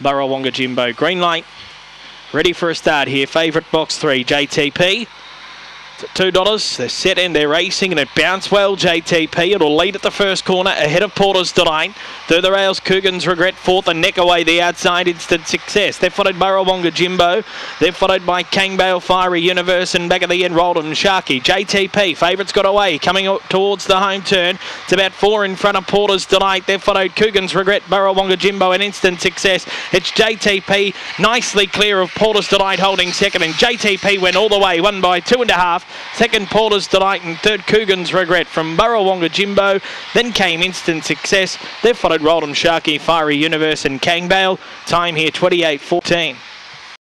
Burrawonga Jimbo. Green light. Ready for a start here. Favourite box three, JTP. Two dollars. They're set in, they're racing, and it bounced well. JTP. It'll lead at the first corner ahead of Porter's Delight. Through the rails, Coogan's Regret fourth and neck away the outside instant success. They're followed by Rawonga Jimbo. They're followed by Kangbale Fiery Universe and back of the end Roldan Sharky. JTP. Favourites got away coming up towards the home turn. It's about four in front of Porter's Delight. They're followed Coogan's Regret, Burrawonga Jimbo and instant success. It's JTP nicely clear of Porter's Delight holding second and JTP went all the way, won by two and a half. Second, Porter's Delight, and third, Coogan's Regret from Burrawonga Jimbo. Then came Instant Success. They've followed Roldham Sharky, Fiery Universe, and Kangbale. Time here 28 14.